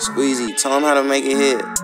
Squeezy, tell him how to make it hit.